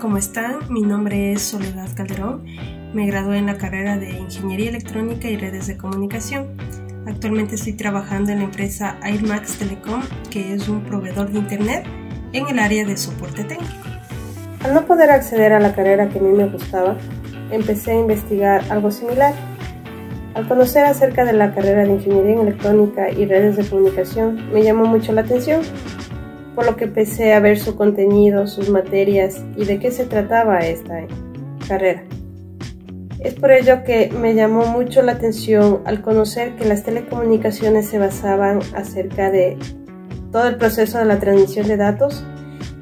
¿cómo están? Mi nombre es Soledad Calderón. Me gradué en la carrera de Ingeniería Electrónica y Redes de Comunicación. Actualmente estoy trabajando en la empresa Airmax Telecom, que es un proveedor de Internet en el área de soporte técnico. Al no poder acceder a la carrera que a mí me gustaba, empecé a investigar algo similar. Al conocer acerca de la carrera de Ingeniería Electrónica y Redes de Comunicación, me llamó mucho la atención por lo que empecé a ver su contenido, sus materias y de qué se trataba esta carrera. Es por ello que me llamó mucho la atención al conocer que las telecomunicaciones se basaban acerca de todo el proceso de la transmisión de datos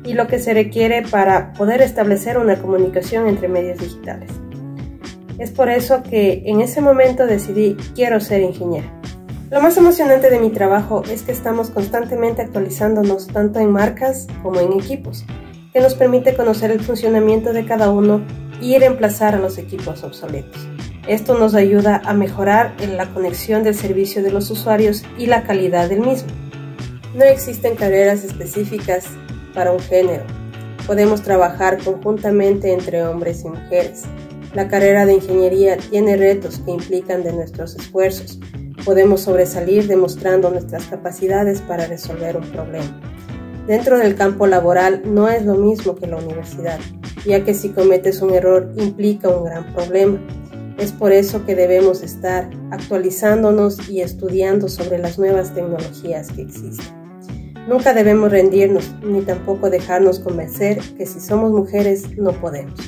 y lo que se requiere para poder establecer una comunicación entre medios digitales. Es por eso que en ese momento decidí quiero ser ingeniera. Lo más emocionante de mi trabajo es que estamos constantemente actualizándonos tanto en marcas como en equipos, que nos permite conocer el funcionamiento de cada uno y reemplazar a los equipos obsoletos. Esto nos ayuda a mejorar en la conexión del servicio de los usuarios y la calidad del mismo. No existen carreras específicas para un género. Podemos trabajar conjuntamente entre hombres y mujeres. La carrera de ingeniería tiene retos que implican de nuestros esfuerzos, podemos sobresalir demostrando nuestras capacidades para resolver un problema. Dentro del campo laboral no es lo mismo que la universidad, ya que si cometes un error implica un gran problema. Es por eso que debemos estar actualizándonos y estudiando sobre las nuevas tecnologías que existen. Nunca debemos rendirnos ni tampoco dejarnos convencer que si somos mujeres no podemos.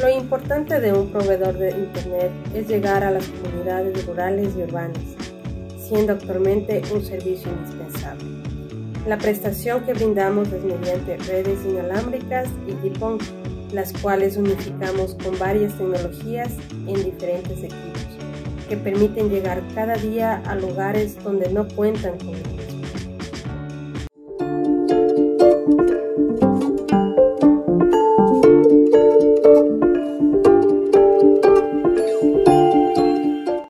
Lo importante de un proveedor de Internet es llegar a las comunidades rurales y urbanas, siendo actualmente un servicio indispensable. La prestación que brindamos es mediante redes inalámbricas y TIPON, las cuales unificamos con varias tecnologías en diferentes equipos, que permiten llegar cada día a lugares donde no cuentan con